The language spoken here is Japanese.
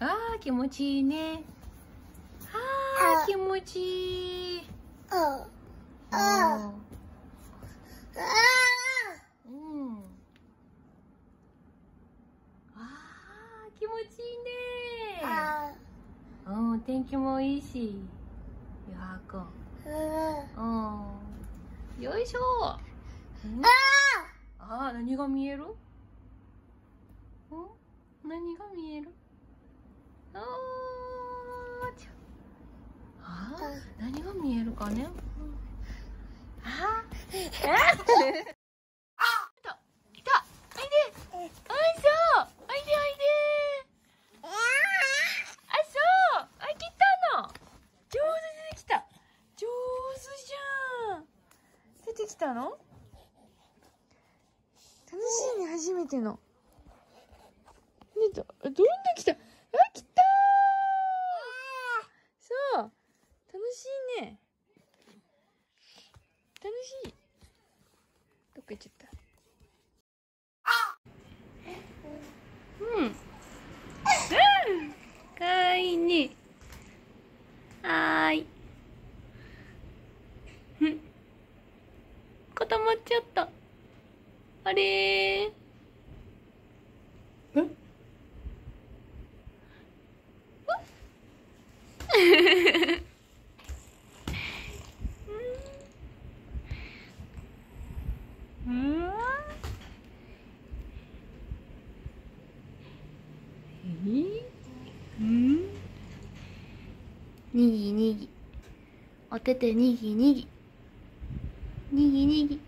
あー気持ちいいね。あー気持ちいい。ああうん。あー気持ちいいね。あうん天気もいいしよはくんうん。うんよいしょ。うん。あー！何が見える？ん？何が見える？ああー何が見えるかね？あーえ来た来たおいであそうおいでおいで。あそうあ来たの。上手出てきた。上手じゃん。出てきたの？楽しいね初めての。出た。あどんどん来たあ来たそう楽しいね。楽しい。どっか行っちゃった。うん。うん。かわいいね。はーい。うん。固まっちゃったあれーえうんえうん。にぎにぎ。おててにぎにぎ。にぎにぎ。